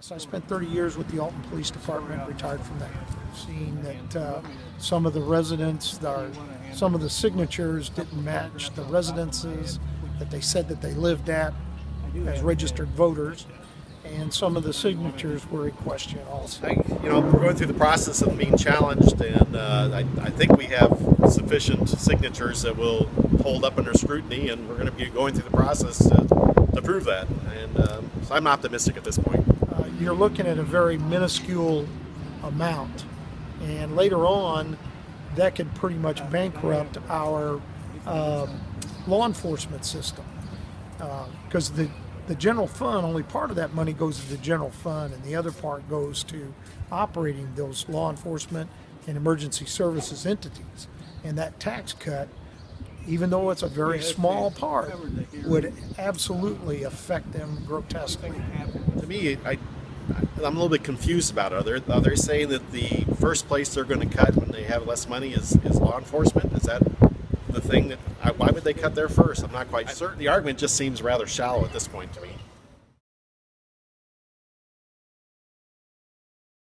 Yes, I spent 30 years with the Alton Police Department, retired from there. Seeing that uh, some of the residents, or some of the signatures didn't match the residences that they said that they lived at as registered voters, and some of the signatures were in question also. I, you know, we're going through the process of being challenged, and uh, I, I think we have sufficient signatures that will hold up under scrutiny, and we're going to be going through the process to, to prove that. And um, so I'm optimistic at this point. Uh, you're looking at a very minuscule amount. And later on, that could pretty much bankrupt our um, law enforcement system. Because the, the general fund, only part of that money goes to the general fund, and the other part goes to operating those law enforcement and emergency services entities. And that tax cut, even though it's a very small part, would absolutely affect them grotesquely. To me, I, I'm a little bit confused about it. Are they, are they saying that the first place they're going to cut when they have less money is, is law enforcement? Is that the thing that, I, why would they cut there first? I'm not quite certain. The argument just seems rather shallow at this point to me.